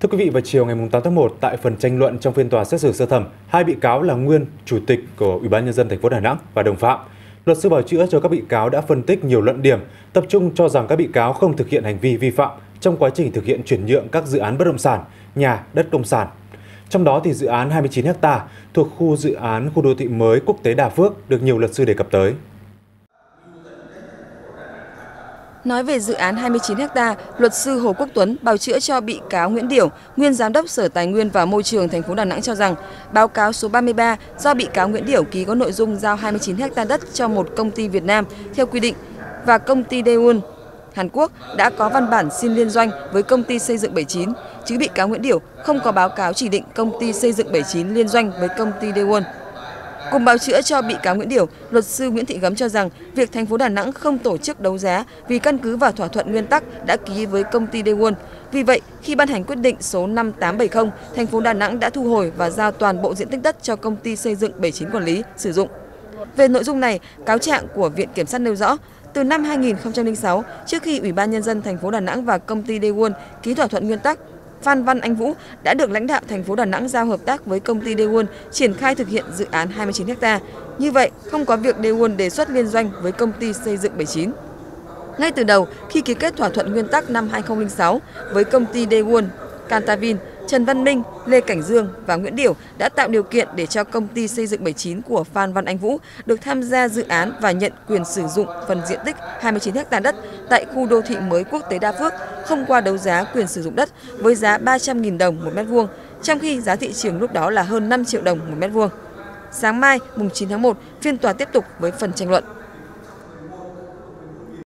Thưa quý vị, vào chiều ngày 8 tháng 1, tại phần tranh luận trong phiên tòa xét xử sơ thẩm, hai bị cáo là nguyên chủ tịch của Ủy ban nhân dân thành phố Đà Nẵng và đồng phạm. Luật sư bảo chữa cho các bị cáo đã phân tích nhiều luận điểm, tập trung cho rằng các bị cáo không thực hiện hành vi vi phạm trong quá trình thực hiện chuyển nhượng các dự án bất động sản, nhà, đất công sản. Trong đó thì dự án 29 ha thuộc khu dự án khu đô thị mới quốc tế Đà Phước được nhiều luật sư đề cập tới. Nói về dự án 29 ha, luật sư Hồ Quốc Tuấn bào chữa cho bị cáo Nguyễn Điểu, nguyên giám đốc Sở Tài nguyên và Môi trường thành phố Đà Nẵng cho rằng, báo cáo số 33 do bị cáo Nguyễn Điểu ký có nội dung giao 29 ha đất cho một công ty Việt Nam theo quy định và công ty Daewon Hàn Quốc đã có văn bản xin liên doanh với công ty xây dựng 79, chứ bị cáo Nguyễn Điểu không có báo cáo chỉ định công ty xây dựng 79 liên doanh với công ty Daewon. Cùng bào chữa cho bị cáo Nguyễn Điểu, luật sư Nguyễn Thị Gấm cho rằng việc thành phố Đà Nẵng không tổ chức đấu giá vì căn cứ vào thỏa thuận nguyên tắc đã ký với công ty Daewon. Vì vậy, khi ban hành quyết định số 5870, thành phố Đà Nẵng đã thu hồi và giao toàn bộ diện tích đất cho công ty xây dựng 79 quản lý sử dụng. Về nội dung này, cáo trạng của Viện Kiểm sát nêu rõ, từ năm 2006, trước khi Ủy ban nhân dân thành phố Đà Nẵng và công ty Daewon ký thỏa thuận nguyên tắc Phan Văn Anh Vũ đã được lãnh đạo thành phố Đà Nẵng giao hợp tác với công ty Daewon triển khai thực hiện dự án 29 ha. Như vậy, không có việc Daewon đề xuất liên doanh với công ty xây dựng 79. Ngay từ đầu, khi ký kết thỏa thuận nguyên tắc năm 2006 với công ty Daewon, Cantavin, Trần Văn Minh, Lê Cảnh Dương và Nguyễn Điểu đã tạo điều kiện để cho công ty xây dựng 79 của Phan Văn Anh Vũ được tham gia dự án và nhận quyền sử dụng phần diện tích 29 ha đất tại khu đô thị mới quốc tế Đa Phước không qua đấu giá quyền sử dụng đất với giá 300.000 đồng một mét vuông, trong khi giá thị trường lúc đó là hơn 5 triệu đồng một mét vuông. Sáng mai, mùng 9 tháng 1, phiên tòa tiếp tục với phần tranh luận.